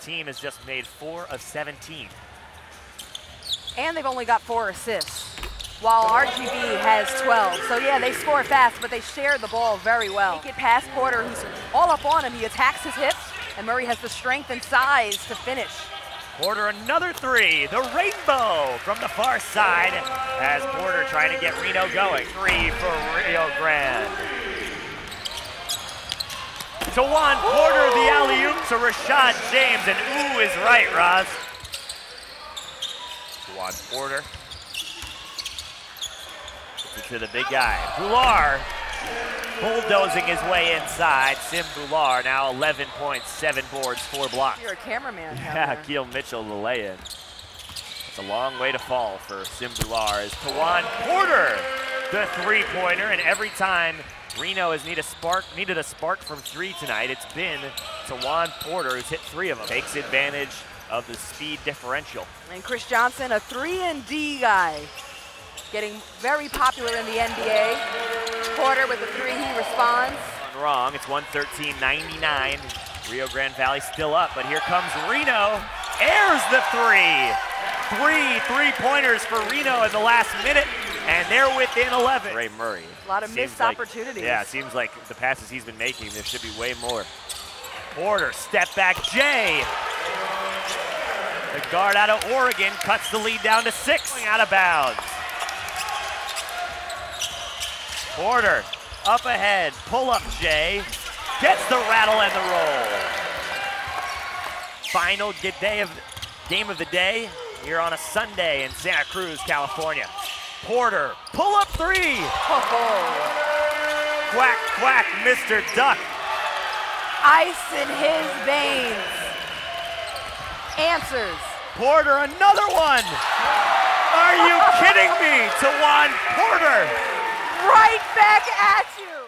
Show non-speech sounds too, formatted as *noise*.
team has just made four of 17. And they've only got four assists, while RGV has 12. So yeah, they score fast, but they share the ball very well. They get past Porter, who's all up on him. He attacks his hips, and Murray has the strength and size to finish. Porter another three, the rainbow from the far side as Porter trying to get Reno going. Three for Rio Grande. Tajuan Porter the alley-oop to Rashad James, and ooh is right, Roz. Tajuan Porter. To the big guy. Bhullar bulldozing his way inside. Sim Bhullar now 11 points, seven boards, four blocks. You're a cameraman. Yeah, *laughs* Keel Mitchell the lay-in. It's a long way to fall for Sim Bhullar as Tajuan Porter the three-pointer, and every time Reno has need a spark, needed a spark from three tonight, it's been Tajuan Porter who's hit three of them. Takes advantage of the speed differential. And Chris Johnson, a three and D guy, getting very popular in the NBA. Porter with the three, he responds. Wrong, it's 113.99. Rio Grande Valley still up, but here comes Reno. Airs the three. Three three-pointers for Reno in the last minute, and they're within 11. Ray Murray. A lot of Seems missed like- opportunities. Yeah, it seems like the passes he's been making, there should be way more. Porter, step back, Jay. The guard out of Oregon cuts the lead down to six. Going Out of bounds. Porter, up ahead, pull up Jay. Gets the rattle and the roll. Final day of game of the day here on a Sunday in Santa Cruz, California. Porter, pull up three. Oh, Quack, quack, Mr. Duck. ice in his veins. Answers. Porter, another one. Are you kidding me? Tajuan Porter. Right back at you.